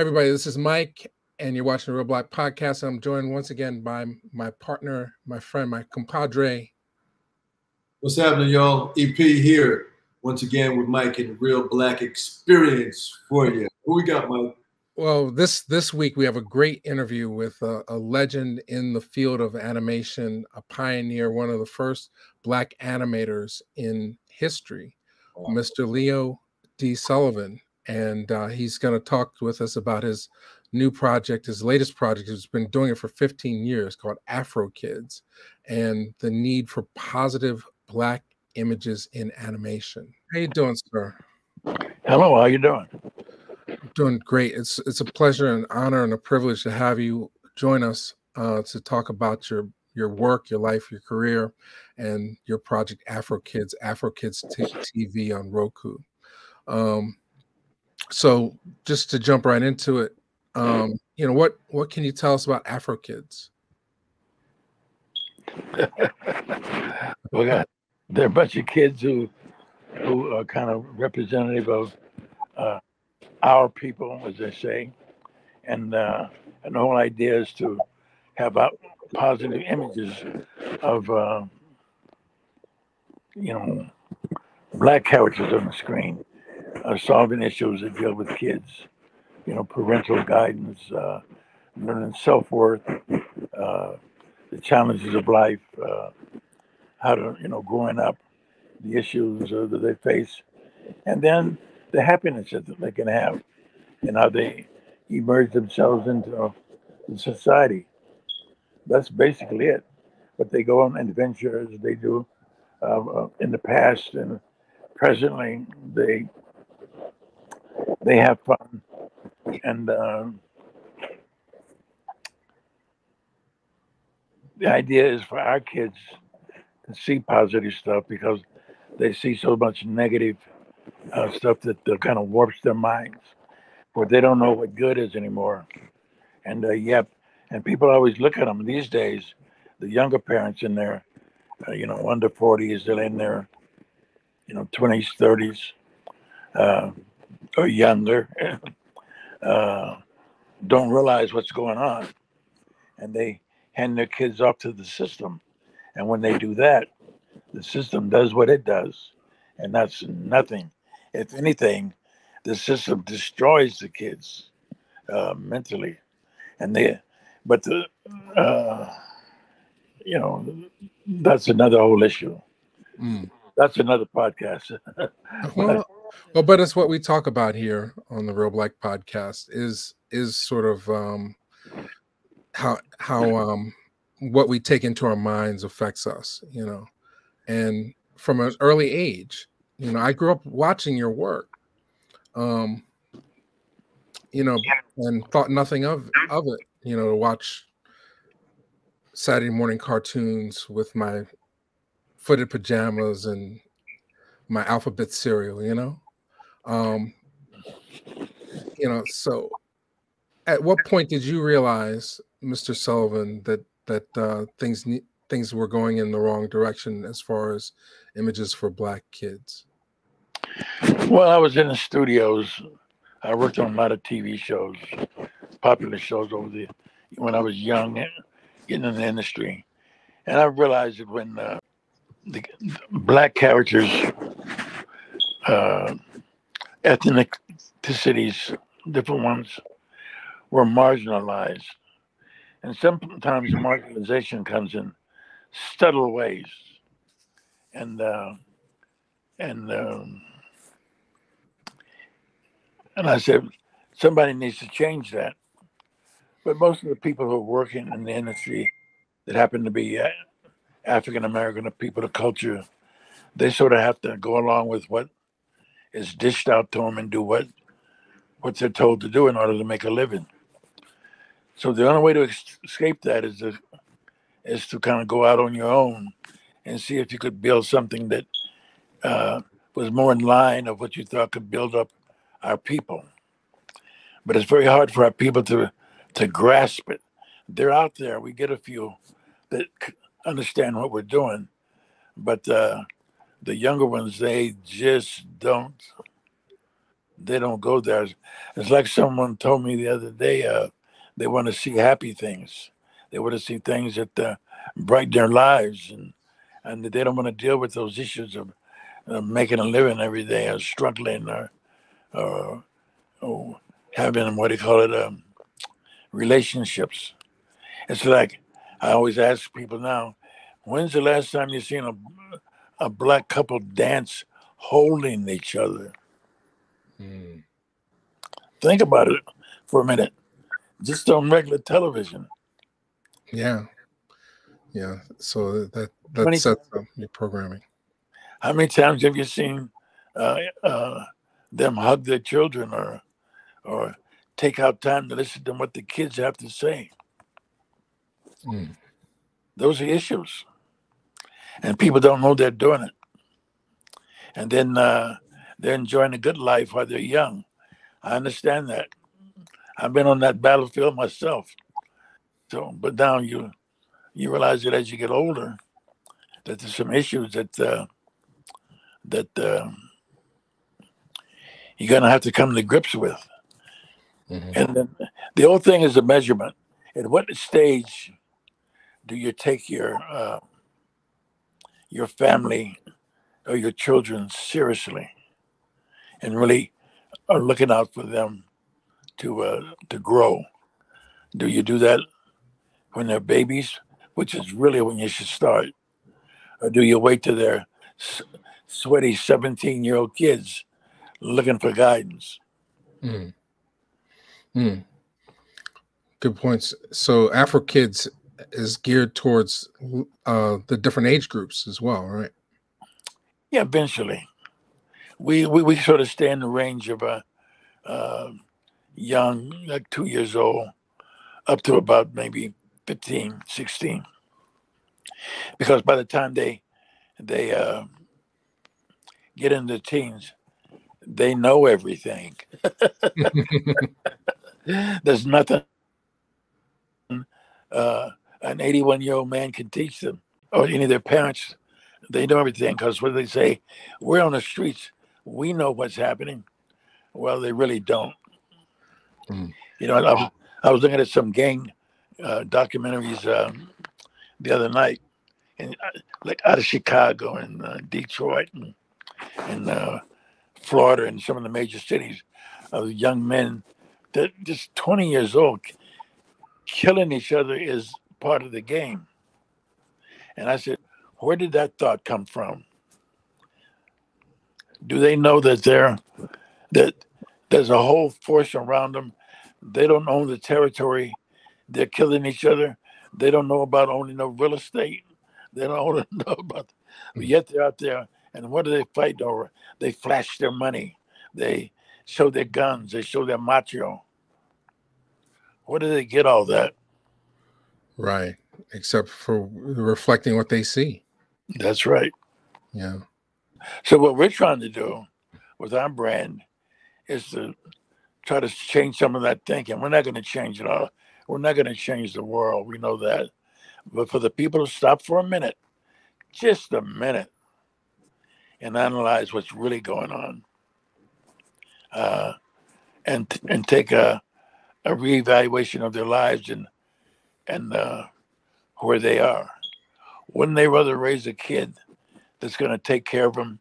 everybody, this is Mike, and you're watching the Reelblack Podcast. I'm joined once again by my partner, my friend, my compadre. What's happening, y'all? EP here once again with Mike and the Real Black Experience for you. Who we got, Mike? Well, this this week we have a great interview with a, a legend in the field of animation, a pioneer, one of the first black animators in history, Mr. Leo D. Sullivan and uh, he's going to talk with us about his new project, his latest project. He's been doing it for 15 years, called Afro Kids, and the need for positive Black images in animation. How you doing, sir? Hello, how you doing? doing great. It's it's a pleasure and honor and a privilege to have you join us uh, to talk about your your work, your life, your career, and your project Afro Kids, Afro Kids TV on Roku. Um, so just to jump right into it um you know what what can you tell us about afro kids? We got they're a bunch of kids who who are kind of representative of uh, our people as they say. And uh and the whole idea is to have uh, positive images of uh, you know black characters on the screen uh, solving issues that deal with kids, you know, parental guidance, uh, learning self worth, uh, the challenges of life, uh, how to, you know, growing up, the issues uh, that they face, and then the happiness that they can have, and how they emerge themselves into the society. That's basically it. But they go on adventures, they do uh, in the past and presently they they have fun, and uh, the idea is for our kids to see positive stuff because they see so much negative uh, stuff that uh, kind of warps their minds, where they don't know what good is anymore. And uh, yep, and people always look at them these days. The younger parents in there, uh, you know, under 40s, they're in their, you know, 20s, 30s. Uh, or younger uh, don't realize what's going on. And they hand their kids off to the system. And when they do that the system does what it does. And that's nothing. If anything the system destroys the kids uh, mentally. And they but the uh, you know that's another whole issue. Mm. that's another podcast. Well, well, but it's what we talk about here on the Reelblack Podcast is is sort of um, how how um, what we take into our minds affects us, you know, and from an early age, you know, I grew up watching your work, um, you know, and thought nothing of of it, you know, to watch Saturday morning cartoons with my footed pajamas and my alphabet cereal, you know. Um, you know, so at what point did you realize, Mr. Sullivan, that that uh, things things were going in the wrong direction as far as images for black kids? Well, I was in the studios. I worked on a lot of TV shows, popular shows over the when I was young, getting in the industry, and I realized that when uh, the black characters uh, ethnicities, different ones, were marginalized. And sometimes marginalization comes in subtle ways. And uh, and um, and I said, somebody needs to change that. But most of the people who are working in the industry that happen to be uh, African American or people of culture, they sort of have to go along with what is dished out to them and do what what they're told to do in order to make a living. So the only way to escape that is to is to kind of go out on your own and see if you could build something that uh, was more in line of what you thought could build up our people. But it's very hard for our people to to grasp it. They're out there. We get a few that understand what we're doing, but uh, the younger ones they just don't they don't go there. It's like someone told me the other day. Uh, they want to see happy things. They want to see things that uh, brighten their lives, and and they don't want to deal with those issues of uh, making a living every day, or struggling, or or, or having what do you call it, um, relationships. It's like I always ask people now, when's the last time you seen a a black couple dance holding each other? Mm. Think about it for a minute. Just on regular television. Yeah. Yeah. So that that many, sets up your programming. How many times have you seen uh, uh, them hug their children or or take out time to listen to what the kids have to say? Mm. Those are issues. And people don't know they're doing it. And then uh, they're enjoying a good life while they're young. I understand that. I've been on that battlefield myself. So, but now you you realize that as you get older, that there's some issues that uh, that uh, you're gonna have to come to grips with. Mm-hmm. And then the old thing is a measurement. At what stage do you take your uh, your family or your children seriously? and really are looking out for them to uh, to grow. Do you do that when they're babies, which is really when you should start, or do you wait till they're sweaty seventeen year old kids looking for guidance? Mm. Mm. Good points. So Afro Kids is geared towards uh, the different age groups as well, right? Yeah, eventually we, we, we sort of stay in the range of a uh, young, like two years old, up to about maybe 15, 16. Because by the time they they uh, get into teens, they know everything. There's nothing uh, an 81 year old man can teach them, or any of their parents. They know everything because what do they say, we're on the streets we know what's happening. Well, they really don't. Mm. You know, I, I, was looking at some gang uh, documentaries um, the other night, and uh, like out of Chicago and uh, Detroit and, and uh, Florida and some of the major cities of young men that just 20 years old killing each other is part of the game. And I said, where did that thought come from? do they know that they're that there's a whole force around them? They don't own the territory. They're killing each other. They don't know about owning no real estate. They don't know about. But yet they're out there, and what do they fight over? They flash their money. They show their guns. They show their macho. Where do they get all that? Right, except for reflecting what they see. That's right. Yeah. So what we're trying to do with our brand is to try to change some of that thinking. We're not going to change it all. We're not going to change the world. We know that. But for the people to stop for a minute, just a minute, and analyze what's really going on, uh, and and take a a reevaluation of their lives and and uh, where they are. Wouldn't they rather raise a kid that's going to take care of him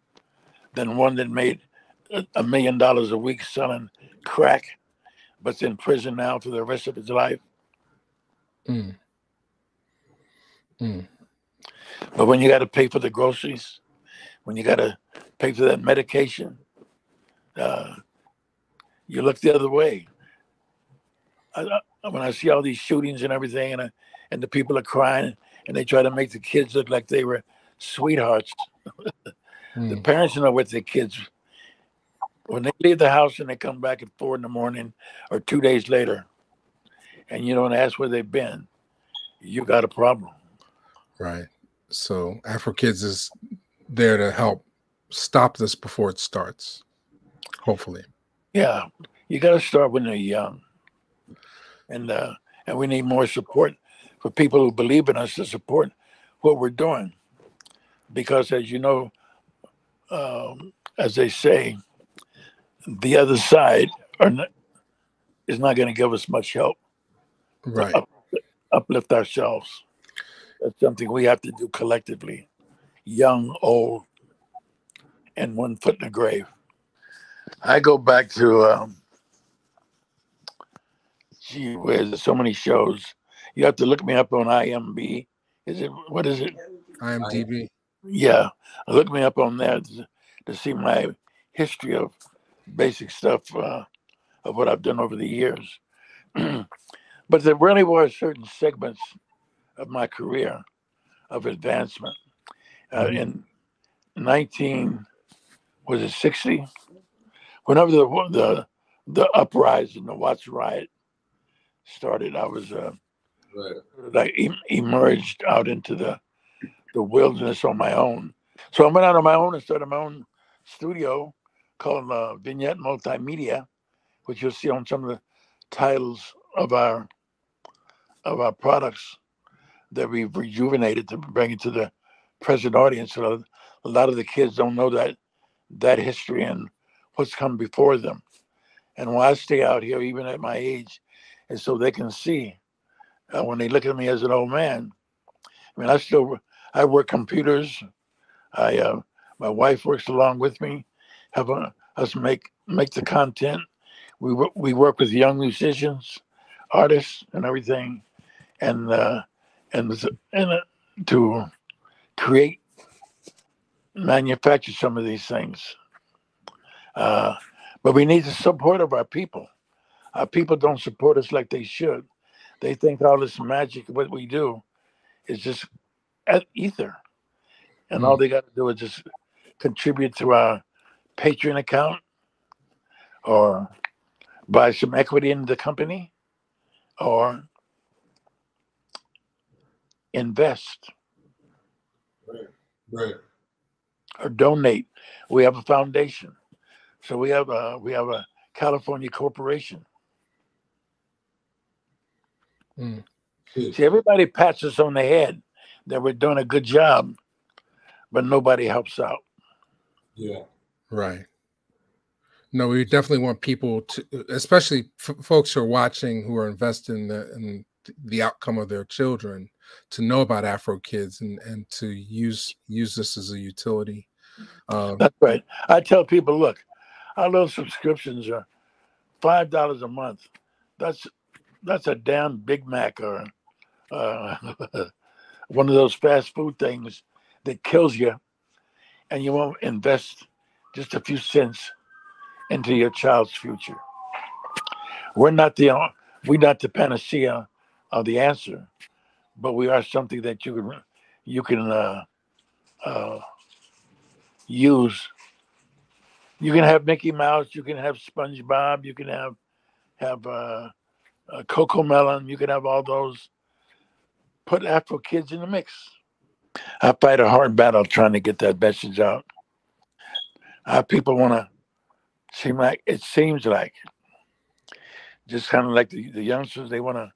than one that made a million dollars a week selling crack, but's in prison now for the rest of his life. Mm. Mm. But when you got to pay for the groceries, when you got to pay for that medication, uh, you look the other way. I, when I see all these shootings and everything, and I, and the people are crying, and they try to make the kids look like they were sweethearts. mm. The hmm. parents know what their kids when they leave the house and they come back at four in the morning or two days later, and you don't ask where they've been, you got a problem. Right. So Afro Kids is there to help stop this before it starts. Hopefully. Yeah, you got to start when they're young, and uh, and we need more support for people who believe in us to support what we're doing because as you know, um, as they say, the other side are not, is not going to give us much help Right. up, uplift ourselves. That's something we have to do collectively, young, old, and one foot in the grave. I go back to, um, gee whiz, there's so many shows. You have to look me up on IMB. Is it, what is it? IMDb. Yeah, look me up on that to, see my history of basic stuff uh, of what I've done over the years. but there really were certain segments of my career of advancement. Uh, Mhm. In 19, was it 60? Whenever the the the uprising, the Watts riot started, I was uh, Right. like em- emerged out into the the wilderness on my own. So I went out on my own and started my own studio called uh, Vignette Multimedia, which you'll see on some of the titles of our of our products that we've rejuvenated to bring it to the present audience. So a lot of the kids don't know that that history and what's come before them. And why I stay out here, even at my age, is so they can see uh, when they look at me as an old man. I mean, I still I work computers. I uh, my wife works along with me. Have us make make the content. We we work with young musicians, artists, and everything, and uh, and and uh, to create, manufacture some of these things. Uh, but we need the support of our people. Our people don't support us like they should. They think all this magic, what we do, is just ether. And all hmm. they got to do is just contribute to our Patreon account or buy some equity in the company or invest Right. or donate. We have a foundation. So we have a we have a California corporation. Good. See, everybody pats us on the head that we're doing a good job, but nobody helps out. Yeah. Right. No, we definitely want people to, especially f- folks who are watching, who are invested in the in the outcome of their children, to know about Afro Kids and and to use use this as a utility. Um, That's right. I tell people, look, our little subscriptions are five dollars a month. That's that's a damn Big Mac or uh, one of those fast food things that kills you, and you won't invest just a few cents into your child's future. We're not the we're not the panacea of the answer, but we are something that you can you can uh, uh, use. You can have Mickey Mouse, you can have SpongeBob, you can have have uh, uh, CoComelon, you can have all those. Put Afro kids in the mix. I fight a hard battle trying to get that message out. Our people want to seem like it seems like just kind of like the, the youngsters they want to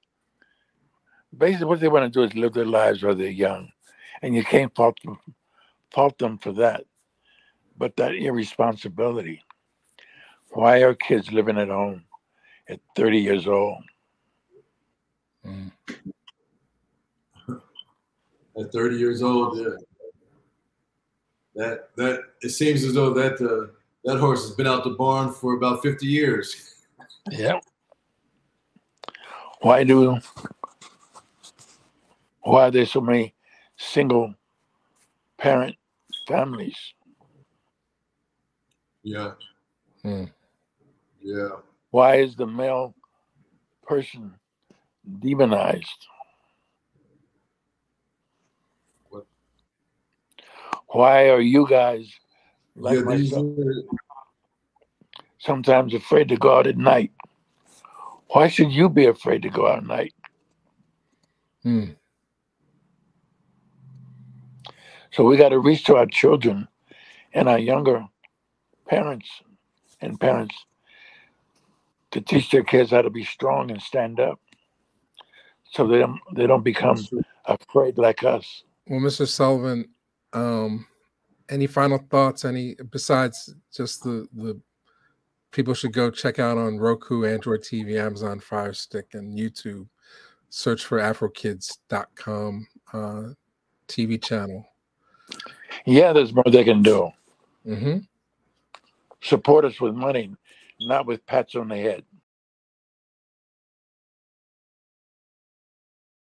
basically what they want to do is live their lives while they're young and you can't fault them fault them for that but that irresponsibility why are kids living at home at 30 years old mm, At 30 years old, yeah. That that it seems as though that uh, that horse has been out the barn for about 50 years. yeah why do why are there so many single parent families Yeah. mm, Yeah. why is the male person demonized. What? why are you guys like yeah, myself? are, sometimes afraid to go out at night. Why should you be afraid to go out at night? Mm, so we got to reach to our children and our younger parents and parents to teach their kids how to be strong and stand up so they don't, they don't become afraid like us Well, Mr. Sullivan, um, any final thoughts? Any besides just the the people should go check out on Roku, Android TV, Amazon Fire Stick, and YouTube. Search for AfroKids.com uh, TV channel. Yeah, there's more they can do. Mm-hmm. Support us with money, not with pats on the head.